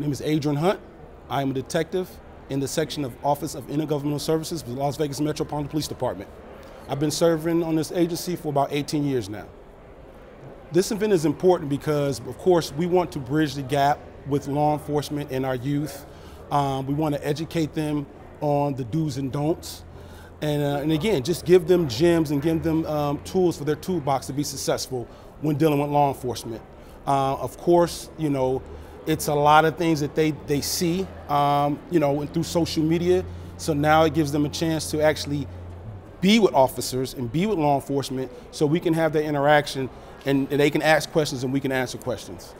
My name is Adrian Hunt. I am a detective in the section of Office of Intergovernmental Services with the Las Vegas Metropolitan Police Department. I've been serving on this agency for about 18 years now. This event is important because, of course, we want to bridge the gap with law enforcement and our youth. Um, we want to educate them on the do's and don'ts. And, uh, and again, just give them gems and give them um, tools for their toolbox to be successful when dealing with law enforcement. Uh, of course, you know, it's a lot of things that they, they see, um, you know, through social media. So now it gives them a chance to actually be with officers and be with law enforcement so we can have that interaction and, and they can ask questions and we can answer questions.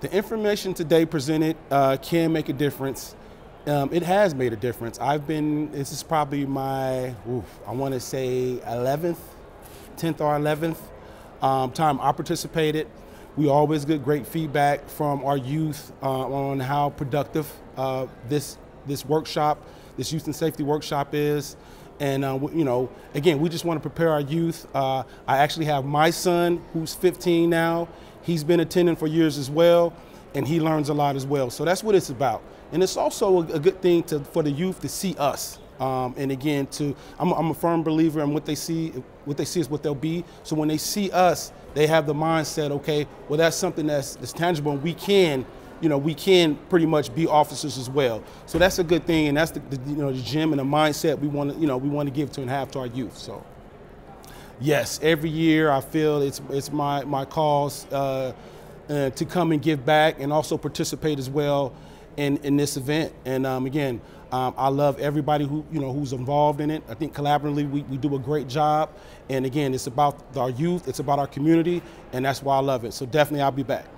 The information today presented uh, can make a difference. Um, it has made a difference. I've been, this is probably my, oof, I want to say 11th, 10th or 11th um, time I participated. We always get great feedback from our youth uh, on how productive uh, this, this workshop, this youth and safety workshop is. And uh, you know, again, we just want to prepare our youth. Uh, I actually have my son, who's 15 now. He's been attending for years as well, and he learns a lot as well. So that's what it's about. And it's also a, a good thing to, for the youth to see us. Um, and again, to I'm, I'm, a firm believer in what they see. What they see is what they'll be. So when they see us, they have the mindset. Okay, well, that's something that's, that's tangible, and we can you know, we can pretty much be officers as well. So that's a good thing, and that's the, the you know the gym and the mindset we want to you know we want to give to and have to our youth. So yes, every year I feel it's it's my my cause uh, uh, to come and give back and also participate as well in in this event. And um, again. Um, I love everybody who you know who's involved in it. I think collaboratively we, we do a great job. And again, it's about our youth, it's about our community, and that's why I love it. So definitely I'll be back.